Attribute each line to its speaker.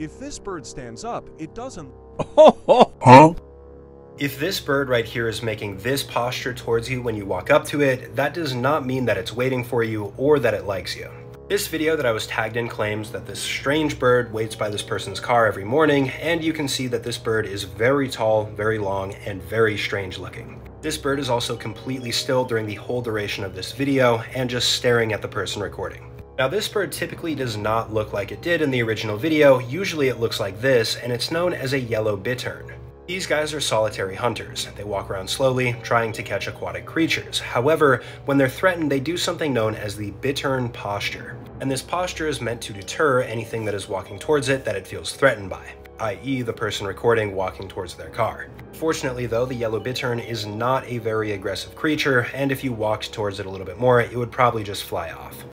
Speaker 1: If this bird stands up, it doesn't.
Speaker 2: Huh?
Speaker 3: If this bird right here is making this posture towards you when you walk up to it, that does not mean that it's waiting for you or that it likes you. This video that I was tagged in claims that this strange bird waits by this person's car every morning, and you can see that this bird is very tall, very long, and very strange looking. This bird is also completely still during the whole duration of this video and just staring at the person recording. Now this bird typically does not look like it did in the original video, usually it looks like this, and it's known as a yellow bittern. These guys are solitary hunters. They walk around slowly, trying to catch aquatic creatures. However, when they're threatened, they do something known as the bittern posture. And this posture is meant to deter anything that is walking towards it that it feels threatened by, i.e. the person recording walking towards their car. Fortunately though, the yellow bittern is not a very aggressive creature, and if you walked towards it a little bit more, it would probably just fly off.